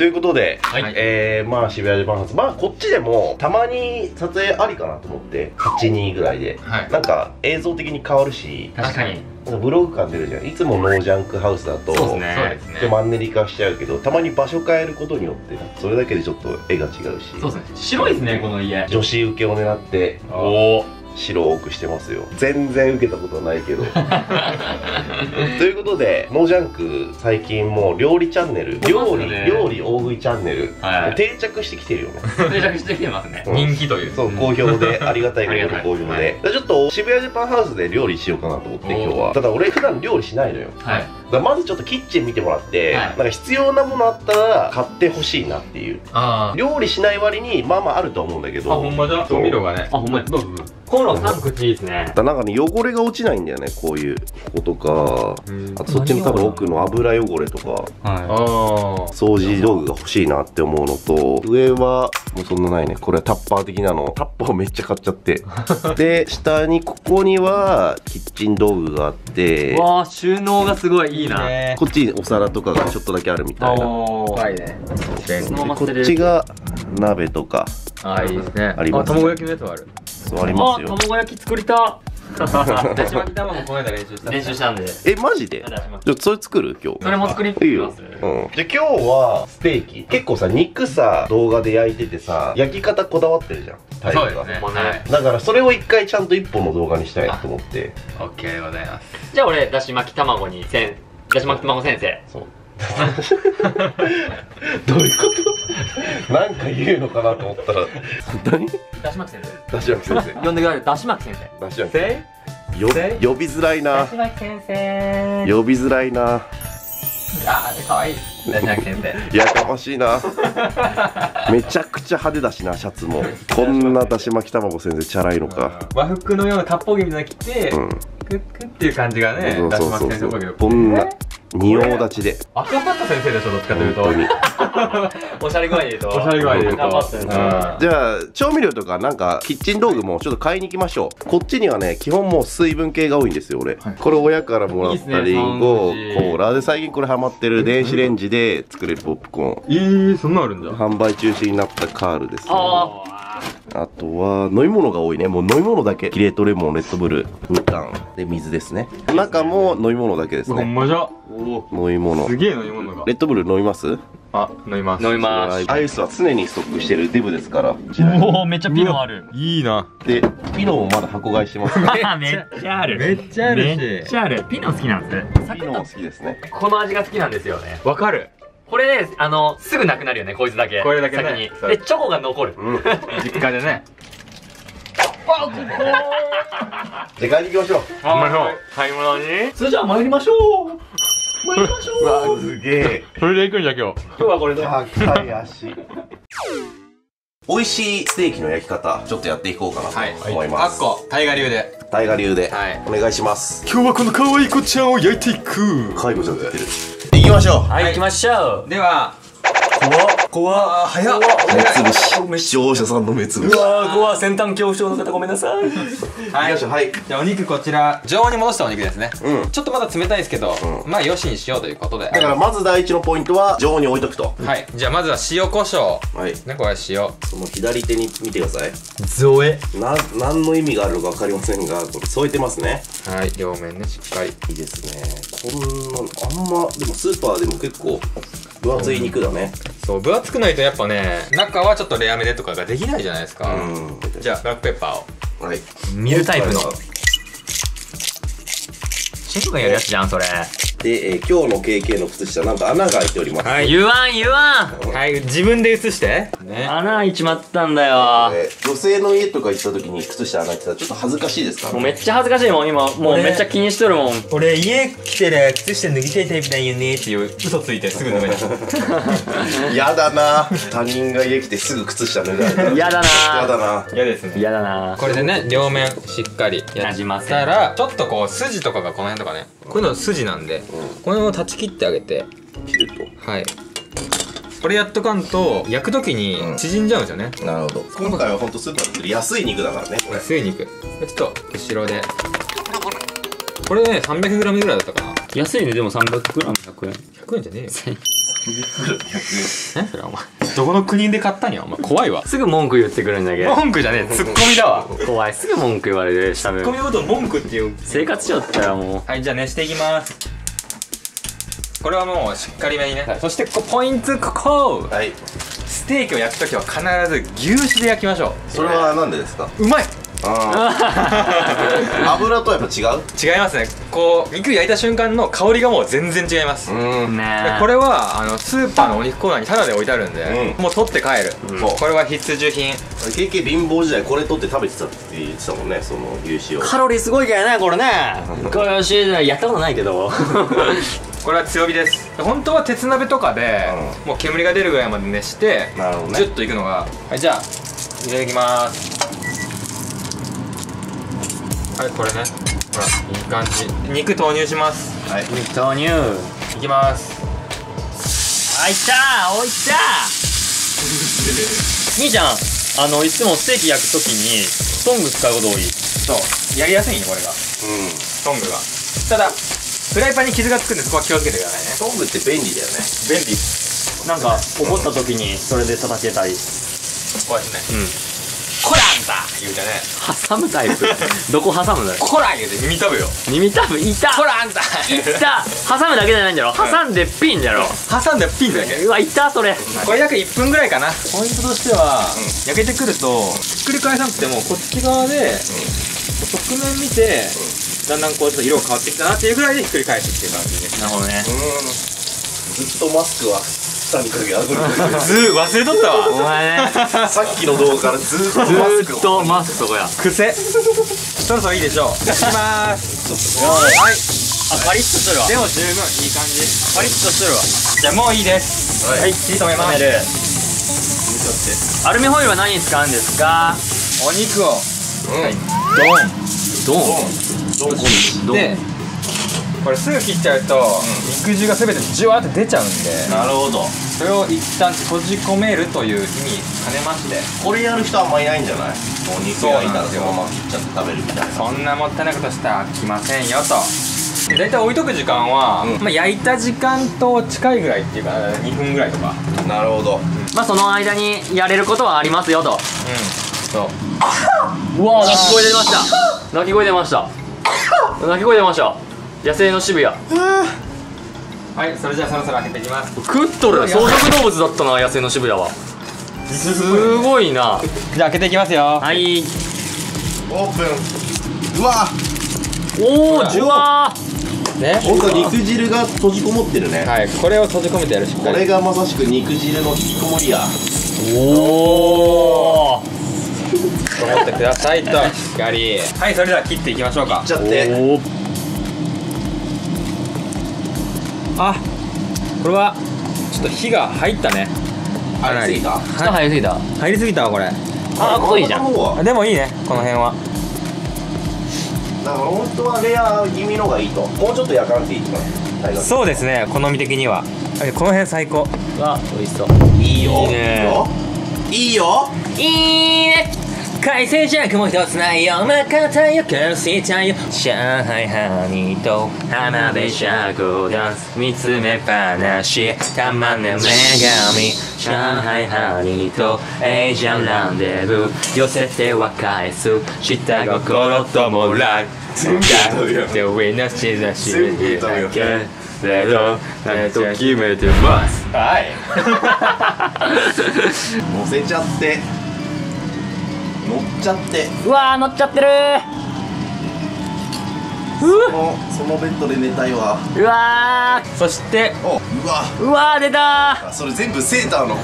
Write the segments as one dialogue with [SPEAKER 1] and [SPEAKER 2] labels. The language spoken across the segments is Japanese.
[SPEAKER 1] ということで、
[SPEAKER 2] はい。
[SPEAKER 1] えー、まあ渋谷ジャパン発まあこっちでもたまに撮影ありかなと思って82ぐらいで。
[SPEAKER 2] はい。
[SPEAKER 1] なんか映像的に変わるし
[SPEAKER 3] 確かに。
[SPEAKER 1] ブログ感出るじゃん。いつもノージャンクハウスだと
[SPEAKER 3] そうですね。
[SPEAKER 2] そう。ですね
[SPEAKER 1] でマンネリ化しちゃうけどたまに場所変えることによってそれだけでちょっと絵が違うし。
[SPEAKER 3] そうですね。白いですねこの家。
[SPEAKER 1] 女子受けを狙って。
[SPEAKER 3] おお
[SPEAKER 1] 白くしてますよ。全然受けたことはないけど。ということでノージャンク最近もう料理チャンネル料理、
[SPEAKER 3] ね。
[SPEAKER 1] 料理大食いチャンネル、
[SPEAKER 3] はい。
[SPEAKER 1] 定着してきてるよね。
[SPEAKER 3] 定着してきてますね。
[SPEAKER 1] うん。
[SPEAKER 2] 人気という。
[SPEAKER 1] そう好評でありがたいこと好評で、
[SPEAKER 3] はい。
[SPEAKER 1] でちょっと渋谷ジャパンハウスで料理しようかなと思って今日は。ただ俺普段料理しないのよ。
[SPEAKER 3] はい
[SPEAKER 1] だまずちょっとキッチン見てもらって、
[SPEAKER 3] はい。
[SPEAKER 1] なんか必要なものあったら買ってほしいなっていう。
[SPEAKER 2] あ
[SPEAKER 1] 料理しない割にまあまああると思うんだけど。
[SPEAKER 2] あほんまじゃ調味料がね。
[SPEAKER 3] あほんまや。どうぞどうぞこの3口いいですね。
[SPEAKER 1] だなんかね汚れが落ちないんだよねこういうこことか。あとそっちの多分奥の油汚れとか。
[SPEAKER 3] は
[SPEAKER 2] あ
[SPEAKER 1] 掃除道具が欲しいなって思うのと上はもうそんなないね。これはタッパー的なの。タッパーをめっちゃ買っちゃって。で下にここにはキッチン道具があって。
[SPEAKER 3] いわあ収納がすごいいいな。
[SPEAKER 2] ね。
[SPEAKER 1] こっちにお皿とかがちょっとだけあるみたいな。
[SPEAKER 3] おー。
[SPEAKER 2] 怖いね。
[SPEAKER 1] こっちが鍋とか
[SPEAKER 2] あいいですね。
[SPEAKER 1] あります
[SPEAKER 2] 卵焼きのやつもある。
[SPEAKER 1] そうありますよ。
[SPEAKER 3] あ卵焼き作りた
[SPEAKER 2] だし巻き卵この間練習した
[SPEAKER 3] 練習したんで。
[SPEAKER 1] えマジで。
[SPEAKER 3] 出します。
[SPEAKER 1] ちょっとそれ作る？今日。
[SPEAKER 3] それも作り。
[SPEAKER 1] いいよ、うん、じゃあ今日はステーキ。結構さ肉さ動画で焼いててさ焼き方こだわってるじゃんタイプが。
[SPEAKER 2] そうですね。はい
[SPEAKER 1] だからそれを一回ちゃんと一本の動画にしたいなと思って。
[SPEAKER 2] オッケーでございます。
[SPEAKER 3] じゃあ俺だし巻き卵にせんだし巻き卵先生。
[SPEAKER 1] そう。どういうこと？なんか言うのかなと思ったら。何？
[SPEAKER 3] だし巻き先生。
[SPEAKER 1] だし巻き先生。
[SPEAKER 3] 呼んでください。だし巻き先生。
[SPEAKER 1] だし巻
[SPEAKER 3] せ
[SPEAKER 1] きよ呼びづらいな。
[SPEAKER 3] だし巻き先生。
[SPEAKER 1] 呼びづらいな。
[SPEAKER 3] あーかわいい。だし巻き先生。
[SPEAKER 1] やかましいな。めちゃくちゃ派手だしなシャツも。こんなだし巻き卵先生チャラいのか。
[SPEAKER 2] 和服のような割烹着みたいなの着て
[SPEAKER 1] うん
[SPEAKER 2] クックっていう感じがね
[SPEAKER 1] そう
[SPEAKER 2] だし巻
[SPEAKER 1] そうそう。そこんな仁王立ちで。
[SPEAKER 2] アクアパッド先生でしょどっちかというと。
[SPEAKER 3] おしゃれ具合で言うと。
[SPEAKER 2] おしゃれ具合で言うと。
[SPEAKER 1] じゃあ調味料とかなんかキッチン道具もちょっと買いに行きましょう。こっちにはね基本もう水分系が多いんですよ俺、これ親からもらったリンゴ
[SPEAKER 3] いいっすね
[SPEAKER 1] コーラで最近これハマってる電子レンジで作れるポップコ
[SPEAKER 2] えー、そんなんあるんだ。
[SPEAKER 1] ーン販売中止になったカールですね
[SPEAKER 3] あ
[SPEAKER 1] あとは飲み物が多いね。もう飲み物だけ。キレートレモンレッドブルみかんで水ですね。中も飲み物だけですね。
[SPEAKER 2] ほんまじゃ。
[SPEAKER 3] お
[SPEAKER 1] 飲み物。
[SPEAKER 2] すげえ飲み物が。
[SPEAKER 1] レッドブル飲みます？
[SPEAKER 2] あ飲みます。
[SPEAKER 3] 飲みます。
[SPEAKER 1] アイスは常にストックしてるデブですから。
[SPEAKER 3] おおめっちゃピノある。
[SPEAKER 2] いいな。
[SPEAKER 1] でピノもまだ箱買いしてます。ね
[SPEAKER 3] めっちゃある。
[SPEAKER 2] めっちゃあるし。
[SPEAKER 3] めっちゃある。ピノ好きなんですね。
[SPEAKER 1] ピノも好きですね。
[SPEAKER 3] この味が好きなんですよね。
[SPEAKER 2] わかる
[SPEAKER 3] これねあのすぐなくなるよねこいつだけ。
[SPEAKER 2] これだけね。
[SPEAKER 3] 先に。でチョコが残る。
[SPEAKER 1] うん。
[SPEAKER 2] 実家でね。
[SPEAKER 1] じゃあ買いに行きましょう。
[SPEAKER 2] 行きましょう
[SPEAKER 3] 買い物に。それじゃあ参りましょう。参りましょう。
[SPEAKER 1] うわすげえ。
[SPEAKER 2] それで行くんじゃ今日。
[SPEAKER 3] 今日はこれで。
[SPEAKER 1] 高い足美味しいステーキの焼き方ちょっとやっていこうかなと思います、
[SPEAKER 2] こ大河流で。
[SPEAKER 1] 大河流で。
[SPEAKER 2] はい。
[SPEAKER 1] お願いします。
[SPEAKER 2] 今日はこの可愛い子ちゃんを焼いていく。
[SPEAKER 1] 介護ちゃんって言ってる。行きましょう。
[SPEAKER 3] はい。行きましょう。
[SPEAKER 2] では
[SPEAKER 3] 怖っ。
[SPEAKER 2] あ早っ。
[SPEAKER 1] 目つぶし。視聴者さんの目つぶし。
[SPEAKER 3] うわー怖い先端恐怖症の方ごめんなさい。
[SPEAKER 1] 行きましょう。はい。
[SPEAKER 2] じゃあお肉こちら。常温に戻したお肉ですね。
[SPEAKER 1] うん。
[SPEAKER 2] ちょっとまだ冷たいですけど、
[SPEAKER 1] う
[SPEAKER 2] まあよしにしようということで。
[SPEAKER 1] だからまず第一のポイントは常温に置いとくと。
[SPEAKER 2] はい。じゃあまずは塩コショ
[SPEAKER 1] はい。
[SPEAKER 2] ウねこれ塩。
[SPEAKER 1] その左手に見てください。
[SPEAKER 3] ゾエ。
[SPEAKER 1] な何の意味があるのか分かりませんがこれ添えてますね。
[SPEAKER 2] はい。両面ねしっかり。
[SPEAKER 1] いいですね。こんなのあんまでもスーパーでも結構分厚い肉だね。
[SPEAKER 2] そう分厚くないとやっぱね中はちょっとレアめでとかができないじゃないですか、
[SPEAKER 1] うん。
[SPEAKER 2] じゃあブラックペッパーを。
[SPEAKER 1] はい。
[SPEAKER 3] 見るタイプの。シェフがやるやつじゃんそれ
[SPEAKER 1] で、えー今日の KK の靴下なんと穴が開いております、
[SPEAKER 2] はい。
[SPEAKER 3] 言わん言わん。
[SPEAKER 2] はい自分で写して。ね。
[SPEAKER 3] 穴開いちまったんだよ。
[SPEAKER 1] えー女性の家とか行った時に靴下穴開いてたらちょっと恥ずかしいですか？ら
[SPEAKER 3] もうめっちゃ恥ずかしいもん今。もうめっちゃ気にしとるもん。
[SPEAKER 2] 俺家来てね靴下脱ぎたいタイプなんよねっていう嘘ついてすぐ脱げた
[SPEAKER 1] やだな。他人が家来てすぐ靴下脱がれた。ら
[SPEAKER 3] 嫌だな。
[SPEAKER 1] やだな。
[SPEAKER 2] 嫌ですね。
[SPEAKER 3] 嫌だな。
[SPEAKER 2] これでね両面しっかりやっ
[SPEAKER 3] なじませ
[SPEAKER 2] たらちょっとこう筋とかがこの辺とかねこういうの筋なんで、この辺を断ち切ってあげて。
[SPEAKER 1] 切る
[SPEAKER 2] はい。これやっとかんと焼く時に縮んじゃうんですよね、
[SPEAKER 1] となるほど。今回は本当スーパーで売ってる安い肉だからね。これ
[SPEAKER 2] 安い肉。ちょっと後ろで。これね 300g ぐらいだったかな
[SPEAKER 4] 安いね。でも 300g100 円。
[SPEAKER 2] 100円じゃねえよ。
[SPEAKER 1] 100
[SPEAKER 2] 何それお前 どこの国で買ったんや？お前怖いわ。
[SPEAKER 4] すぐ文句言ってくるんだけど。
[SPEAKER 2] 文句じゃねえ。ツッコミだわ。
[SPEAKER 4] 怖い。すぐ文句言われるしゃべ
[SPEAKER 2] ツッコミのことを文句っていう。
[SPEAKER 4] 生活しよったよも
[SPEAKER 2] はいじゃあ熱していきます。これはもうしっかりめにね、そしてこポイントここ。
[SPEAKER 1] はい。
[SPEAKER 2] ステーキを焼くときは必ず牛脂で焼きましょ
[SPEAKER 1] それは何でですか？
[SPEAKER 2] ううまい。
[SPEAKER 1] あ 油とやっぱ違う？
[SPEAKER 2] 違いますね。こう肉焼いた瞬間の香りがもう全然違います、
[SPEAKER 1] う
[SPEAKER 4] うん。ね
[SPEAKER 2] でこれはあのスーパーのお肉コーナーにタダで置いてあるんで、
[SPEAKER 1] うん。
[SPEAKER 2] もう取って帰る、
[SPEAKER 1] そう。
[SPEAKER 2] これは必需品。
[SPEAKER 1] KK 貧乏時代これ取って食べてたって言ってたもんねその牛脂を。
[SPEAKER 4] カロリーすごいからねこれね。これしやったことないけど。
[SPEAKER 2] これは強火です。本当は鉄鍋とかで、もう煙が出るぐらいまで熱して
[SPEAKER 1] なるほどね。
[SPEAKER 2] ジュッといくのがはいじゃあいただきますはいこれね。ほらいい感じ。肉投入します。
[SPEAKER 1] はい。
[SPEAKER 4] 肉投入。
[SPEAKER 2] いきます。
[SPEAKER 4] あいったー。おいったー。兄ちゃんあのいつもステーキ焼くときにトング使うこと多い。
[SPEAKER 2] そう。やりやすいねこれが。
[SPEAKER 1] う
[SPEAKER 2] トングが。ただフライパンに傷がつくんでそこは気をつけてくださいね。
[SPEAKER 1] んトングって便利だよね。
[SPEAKER 2] 便利。
[SPEAKER 4] なんか怒った時にそれで叩けたり。
[SPEAKER 2] こうやってね。
[SPEAKER 4] うん
[SPEAKER 2] 言うてね。
[SPEAKER 4] 挟むタイプ。どこ挟むのよ？
[SPEAKER 2] コラン言うて耳たぶよ。
[SPEAKER 4] 耳たぶ？いた。
[SPEAKER 2] コランだ
[SPEAKER 4] いった。挟むだけじゃないんだろ。挟んでピンだろ。
[SPEAKER 2] 挟んでピンだけ。
[SPEAKER 4] うわいったそれ。
[SPEAKER 2] これ約1分ぐらいかな。ポイントとしては、焼けてくるとひっくり返さなくてもこっち側で、側面見て、だんだんこうちょっと色が変わってきたなっていうぐらいでひっくり返すっていう感じです。
[SPEAKER 4] なるほどね。
[SPEAKER 1] うん。ずっとマスクは下にかけあぐる
[SPEAKER 2] ずー忘れとったわ
[SPEAKER 4] お前ね
[SPEAKER 1] さっきの動画からずーっと
[SPEAKER 4] ず
[SPEAKER 1] マスクを
[SPEAKER 4] ーっとマスクそこや
[SPEAKER 2] 癖そろそろいいでしょういきまーすはい
[SPEAKER 4] あカリッとするわ
[SPEAKER 2] でも十分いい感じ
[SPEAKER 4] カリッとするわ
[SPEAKER 2] じゃあもういいです
[SPEAKER 1] はい
[SPEAKER 2] 火止めます
[SPEAKER 4] るアルミホイルは何に使うんですか
[SPEAKER 2] お肉を
[SPEAKER 1] うん
[SPEAKER 2] はい
[SPEAKER 4] ドン
[SPEAKER 1] ドンコン
[SPEAKER 4] ドン
[SPEAKER 2] でこれすぐ切っちゃうと、肉汁が全てジュワーって出ちゃうんで
[SPEAKER 1] なるほど。
[SPEAKER 2] それを一旦閉じ込めるという意味兼ねまして。
[SPEAKER 1] これやる人あんまいないんじゃない？もう肉焼いたらそのまま切っちゃって食べるみたいな。
[SPEAKER 2] そんなもったいないことしたら飽きませんよと。で大体置いとく時間は、
[SPEAKER 1] うん。
[SPEAKER 2] まあ、焼いた時間と近いぐらいっていうか2分ぐらいとか。
[SPEAKER 1] なるほど。
[SPEAKER 4] まあその間にやれることはありますよと。
[SPEAKER 2] うん。そう。
[SPEAKER 4] うわ鳴き声出ました。鳴き声出ました。鳴き声出ました野生の渋谷。
[SPEAKER 2] はいそれじゃあそろそろ開けていきます。
[SPEAKER 4] 食っとる。草食動物だったな野生の渋谷は。すごいな。
[SPEAKER 2] じゃあ開けていきますよ。
[SPEAKER 4] はい。
[SPEAKER 1] オープン。うわ。
[SPEAKER 4] おおじゅわ
[SPEAKER 2] ね。
[SPEAKER 1] ほんと肉汁が閉じこもってるね。
[SPEAKER 2] はいこれを閉じ込めてやるしっかり
[SPEAKER 1] これがまさしく肉汁の引きこもりや。
[SPEAKER 4] ー。おお
[SPEAKER 2] と思ってくださいと。しっかりはいそれでは切っていきましょうか。
[SPEAKER 1] いっちゃって
[SPEAKER 2] あこれはちょっと火が入ったね。
[SPEAKER 1] ありすぎた？
[SPEAKER 4] 下入りすぎた。
[SPEAKER 2] 入りすぎたわこれ。
[SPEAKER 4] あここいいじゃん。
[SPEAKER 2] でもいいねこの辺は。
[SPEAKER 1] から本当はレア気味のがいいと。もうちょっと焼かんでいいとか大学
[SPEAKER 2] そうですね好み的には。はいこの辺最高。
[SPEAKER 4] うわ美味しそう。
[SPEAKER 1] いいよ。
[SPEAKER 4] いいね。
[SPEAKER 1] いいよ。
[SPEAKER 4] いいね海鮮尺も一つない。よまかたよくしちゃうよ上海ハニーと浜辺尺ダンス見つめ話たまね女神上海ハニーとエイジャンランデブー寄せては返す下心ともらう使って上のしざしめてだけれどと決めてます
[SPEAKER 1] はい。乗せちゃって乗っちゃって。
[SPEAKER 4] うわー乗っちゃってる
[SPEAKER 1] そのそのベッドで寝たいわ。
[SPEAKER 4] うわ
[SPEAKER 2] そして
[SPEAKER 1] おうわ。
[SPEAKER 4] ーうわー出た。
[SPEAKER 1] それ全部セーターの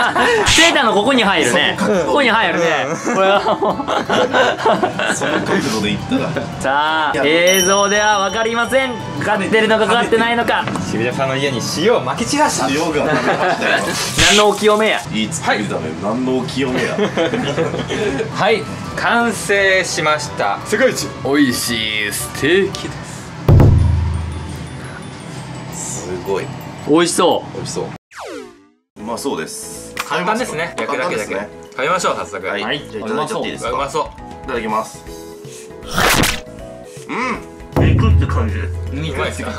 [SPEAKER 4] セーターのここに入るね。ここに入るね。これは。も
[SPEAKER 1] その角度でいったら。
[SPEAKER 4] う。さあ、映像では分かりません。かかってるのかかかってないのか。
[SPEAKER 2] 渋谷さんの家に塩をまき散らした。
[SPEAKER 1] 塩が食べましたよ
[SPEAKER 4] 何のお清めや。
[SPEAKER 1] いい作りだね、何のお清めや。
[SPEAKER 2] はい完成しました。世界一。美味しいステーキです。
[SPEAKER 1] すごい。
[SPEAKER 4] 美味しそ
[SPEAKER 1] 美味しそう。うまそうです。
[SPEAKER 2] 簡単ですね。焼くだけだけ。
[SPEAKER 1] ね
[SPEAKER 2] 食べましょう早速。
[SPEAKER 1] はい、
[SPEAKER 4] はい。
[SPEAKER 1] じゃあいただいちゃっていいですか？
[SPEAKER 2] うまそう。
[SPEAKER 1] いただきます。うん。
[SPEAKER 4] う。
[SPEAKER 1] って感じ。
[SPEAKER 4] 肉ですか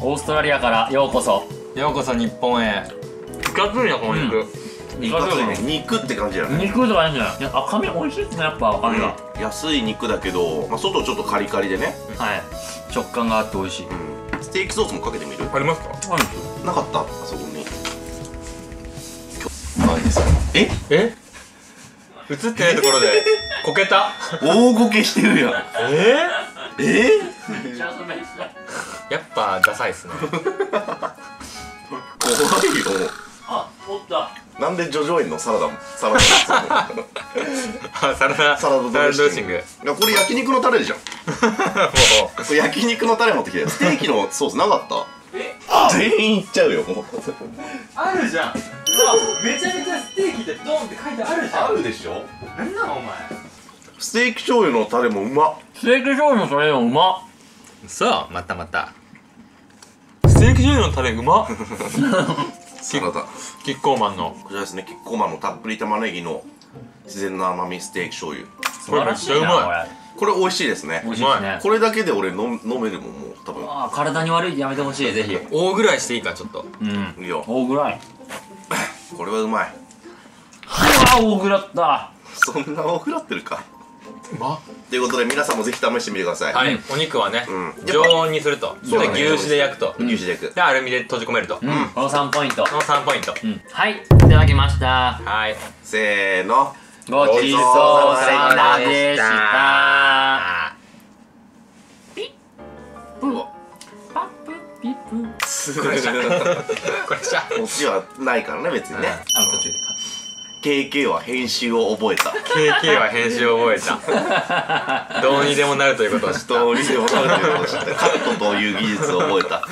[SPEAKER 4] オーストラリアからようこそ。
[SPEAKER 2] ようこそ日本へ。いかついなこの肉、
[SPEAKER 1] い肉って感じだね。
[SPEAKER 4] 肉とかないんじゃない。いや赤身美味しいですねやっぱ赤身が、
[SPEAKER 1] 安い肉だけど、まあ、外ちょっとカリカリでね、
[SPEAKER 4] はい。食感があって美味しい。
[SPEAKER 1] うん、ステーキソースもかけてみる？
[SPEAKER 2] ありますか？
[SPEAKER 1] なかった？あそこに。ないですえ？
[SPEAKER 2] え？映ってないところで。こけた？
[SPEAKER 1] 大ごけしてるやん。
[SPEAKER 2] え？
[SPEAKER 1] え？
[SPEAKER 2] やっぱダサいっすね。
[SPEAKER 1] 怖いよなんでジョジョ園のサラダサラダ
[SPEAKER 2] サラダ
[SPEAKER 1] サラダドレッシング。これ焼肉のタレじゃん。
[SPEAKER 2] も
[SPEAKER 1] これ焼肉のタレ持ってきてステーキのソースなかった？え全員いっちゃうよもう。
[SPEAKER 2] あるじゃん。
[SPEAKER 4] うわめちゃめちゃステーキってドンって書いてあるじゃん。
[SPEAKER 1] るでしょ。
[SPEAKER 4] なんなのお前。
[SPEAKER 1] ステーキ醤油のタレもうま。っ
[SPEAKER 4] ステーキ醤油のそれもうま。っ
[SPEAKER 2] そうまたまた。ステーキ醤油のタレうま。っ
[SPEAKER 1] サラダ。
[SPEAKER 2] キッコーマンの。
[SPEAKER 1] こちらですね。キッコーマンのたっぷり玉ねぎの自然な甘みステーキ醤油。
[SPEAKER 4] 素晴らしいな
[SPEAKER 2] これめっちゃうま
[SPEAKER 1] これ美味しいですね。
[SPEAKER 4] これ美味しいですね。
[SPEAKER 1] これだけで俺飲飲めるもんもう多分。
[SPEAKER 4] あー体に悪いやめてほしいぜひ。
[SPEAKER 2] 大ぐらいしていいかちょっと。
[SPEAKER 4] うん。
[SPEAKER 1] いいよ。
[SPEAKER 4] 大ぐらい。う
[SPEAKER 1] これはうまい。
[SPEAKER 4] わ大ぐらった。
[SPEAKER 1] そんな大食らってるか。
[SPEAKER 2] うまっ
[SPEAKER 1] ということで皆さんもぜひ試してみてください。
[SPEAKER 2] はい、お肉はね、
[SPEAKER 1] うん。
[SPEAKER 2] 常温にすると。で
[SPEAKER 1] そうだね。
[SPEAKER 2] 牛脂で焼くと、
[SPEAKER 1] 牛脂でいく。
[SPEAKER 2] でアルミで閉じ込めると、こ
[SPEAKER 4] うん。この3ポイント。
[SPEAKER 2] の3ポイント、
[SPEAKER 4] うん。はい。いただきました。
[SPEAKER 2] はい。
[SPEAKER 1] せーの。
[SPEAKER 4] ごちそうさまでした。
[SPEAKER 1] うわ
[SPEAKER 4] パップピップ。
[SPEAKER 2] これじゃこれじゃ。
[SPEAKER 1] こっちはないからね別にね。
[SPEAKER 4] あの途中で
[SPEAKER 1] KK は編集を覚えた。
[SPEAKER 2] KK は編集を覚えた。どうにでもなるということを知った。
[SPEAKER 1] 人にでもなるということを知ってカットという技術を覚えた